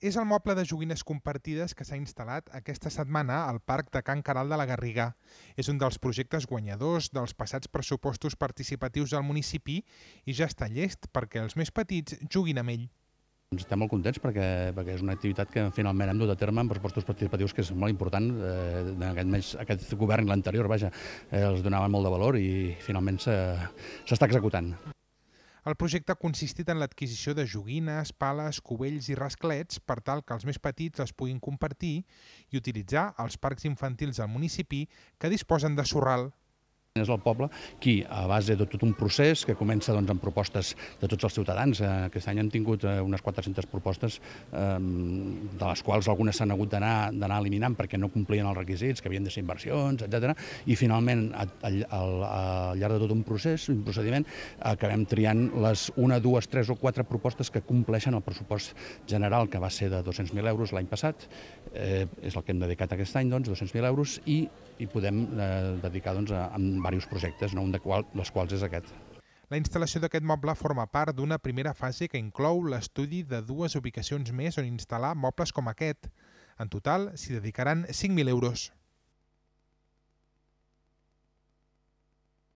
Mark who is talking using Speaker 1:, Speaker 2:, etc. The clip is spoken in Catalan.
Speaker 1: És el moble de joguines compartides que s'ha instal·lat aquesta setmana al Parc de Can Caral de la Garriga. És un dels projectes guanyadors dels passats pressupostos participatius del municipi i ja està llest perquè els més petits juguin amb ell.
Speaker 2: Doncs estem molt contents perquè, perquè és una activitat que finalment hem dut a terme amb pressupostos participatius que és molt important. Eh, aquest, mes, aquest govern l'anterior, vaja, eh, els donaven molt de valor i finalment s'està executant.
Speaker 1: El projecte ha consistit en l'adquisició de joguines, pales, cubells i rasclets per tal que els més petits les puguin compartir i utilitzar els parcs infantils del municipi que disposen de sorral.
Speaker 2: És el poble qui, a base de tot un procés que comença doncs, amb propostes de tots els ciutadans, eh, aquest any hem tingut eh, unes 400 propostes, eh, de les quals algunes s'han hagut d'anar eliminant perquè no complien els requisits, que havien de ser inversions, etc. I finalment, al, al, al llarg de tot un procés, un procediment, acabem triant les una, dues, tres o quatre propostes que compleixen el pressupost general, que va ser de 200.000 euros l'any passat, eh, és el que hem dedicat aquest any, doncs, 200.000 euros, i, i podem eh, dedicar doncs, a, a diversos projectes, no? un de qual, dels quals és aquest.
Speaker 1: La instal·lació d'aquest moble forma part d'una primera fase que inclou l'estudi de dues ubicacions més on instal·lar mobles com aquest. En total, s'hi dedicaran 5.000 euros.